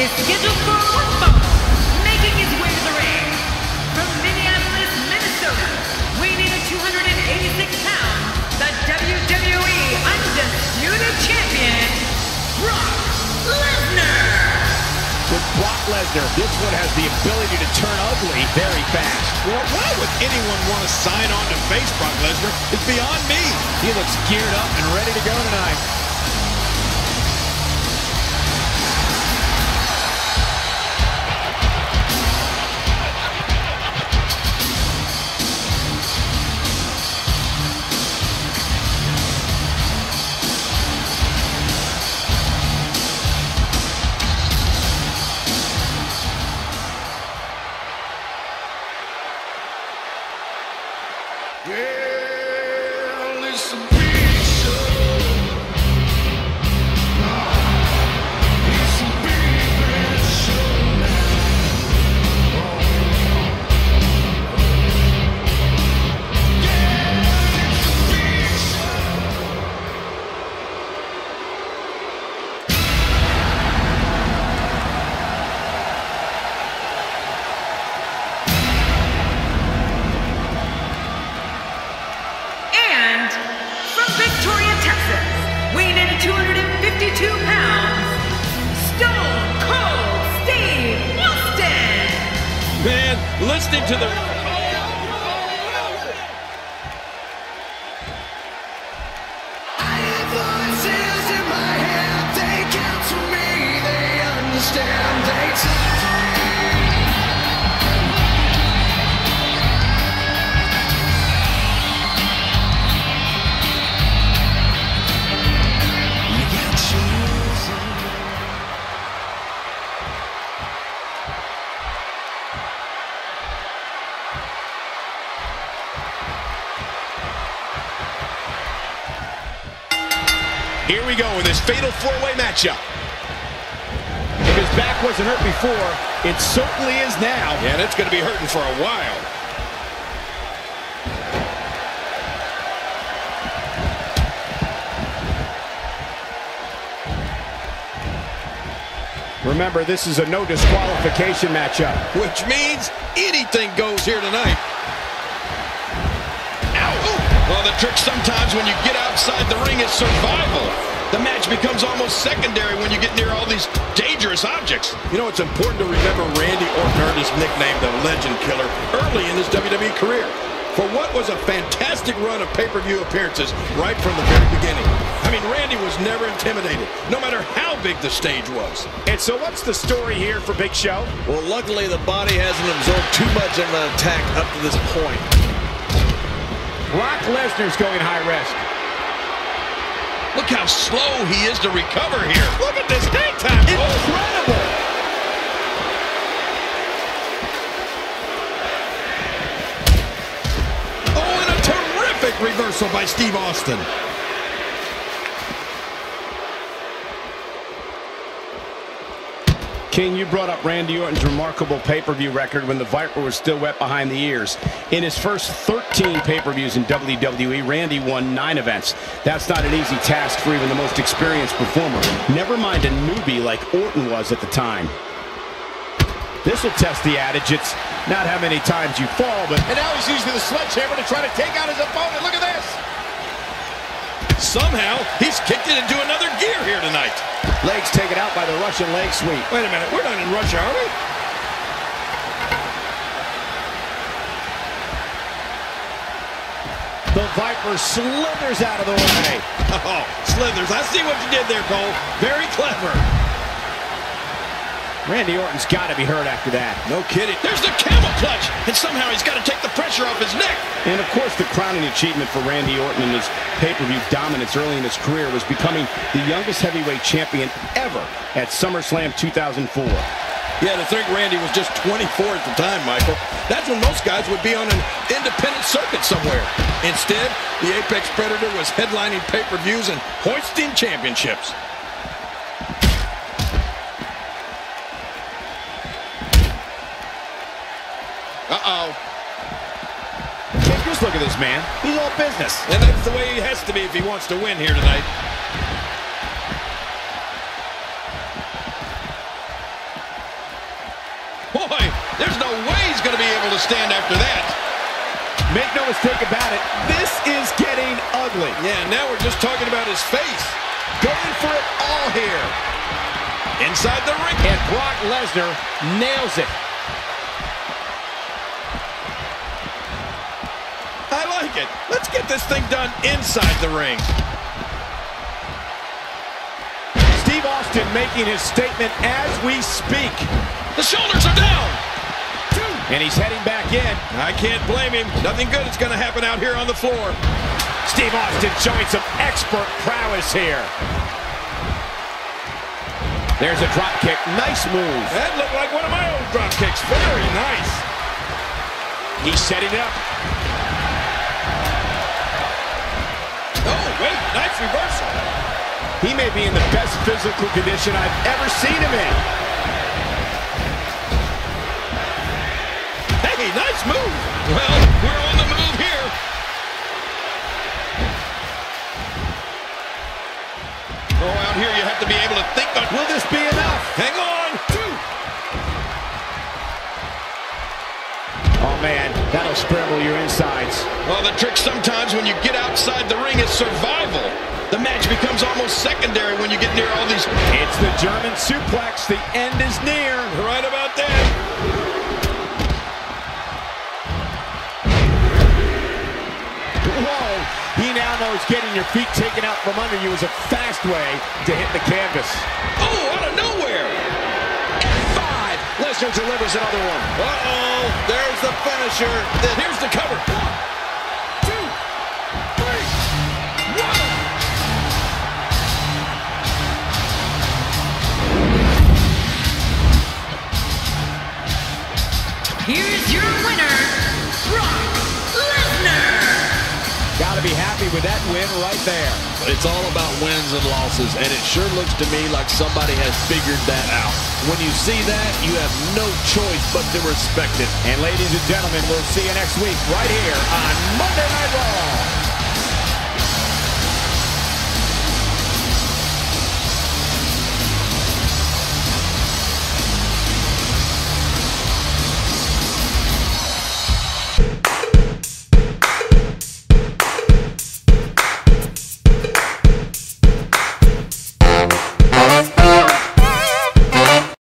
is scheduled for one fall, making his way to the ring. From Minneapolis, Minnesota, weighing in at 286 pounds, the WWE Undisputed Champion, Brock Lesnar. With Brock Lesnar, this one has the ability to turn ugly very fast. Well, why would anyone want to sign on to face Brock Lesnar? It's beyond me. He looks geared up and ready to go listening to the... go with this fatal four-way matchup. If his back wasn't hurt before, it certainly is now. Yeah, and it's going to be hurting for a while. Remember, this is a no disqualification matchup. Which means anything goes here tonight. Ow! Well, the trick sometimes when you get outside the ring is survival. The match becomes almost secondary when you get near all these dangerous objects. You know, it's important to remember Randy Orton earned his nickname, the Legend Killer, early in his WWE career. For what was a fantastic run of pay-per-view appearances right from the very beginning. I mean, Randy was never intimidated, no matter how big the stage was. And so what's the story here for Big Show? Well, luckily the body hasn't absorbed too much of an attack up to this point. Brock Lesnar's going high risk. Look how slow he is to recover here. Look at this hang time. Incredible! Oh, and a terrific reversal by Steve Austin. You brought up Randy Orton's remarkable pay-per-view record when the Viper was still wet behind the ears. In his first 13 pay-per-views in WWE, Randy won nine events. That's not an easy task for even the most experienced performer. Never mind a newbie like Orton was at the time. This will test the adage. It's not how many times you fall, but... And now he's using the sledgehammer to try to take out his opponent. Look at this. Somehow, he's kicked it into another gear here tonight. Legs taken out by the Russian leg sweep. Wait a minute, we're not in Russia, are we? The Viper slithers out of the way. Oh, Slithers, I see what you did there, Cole. Very clever. Randy Orton's got to be hurt after that. No kidding. There's the camel clutch, and somehow he's got to take the pressure off his neck. And of course, the crowning achievement for Randy Orton in his pay-per-view dominance early in his career was becoming the youngest heavyweight champion ever at SummerSlam 2004. Yeah, to think Randy was just 24 at the time, Michael. That's when most guys would be on an independent circuit somewhere. Instead, the Apex Predator was headlining pay-per-views and hoisting championships. Uh-oh. Just look at this man. He's all business. And that's the way he has to be if he wants to win here tonight. Boy, there's no way he's going to be able to stand after that. Make no mistake about it, this is getting ugly. Yeah, now we're just talking about his face. Going for it all here. Inside the ring. And Brock Lesnar nails it. Like it. Let's get this thing done inside the ring. Steve Austin making his statement as we speak. The shoulders are down. And he's heading back in. I can't blame him. Nothing good is going to happen out here on the floor. Steve Austin showing some expert prowess here. There's a drop kick. Nice move. That looked like one of my old drop kicks. Very nice. He's setting it up. Wait. Nice reversal. He may be in the best physical condition I've ever seen him in. Scramble your insides. Well, the trick sometimes when you get outside the ring is survival. The match becomes almost secondary when you get near all these... It's the German suplex. The end is near. Right about there. Whoa! He now knows getting your feet taken out from under you is a fast way to hit the canvas. Oh, out of nowhere. Five. Lesnar delivers another one. Uh-oh. There's the finisher. Here's the cover. One, two, three. One. Here's your winner, happy with that win right there. It's all about wins and losses, and it sure looks to me like somebody has figured that out. When you see that, you have no choice but to respect it. And ladies and gentlemen, we'll see you next week right here on Monday Night Raw.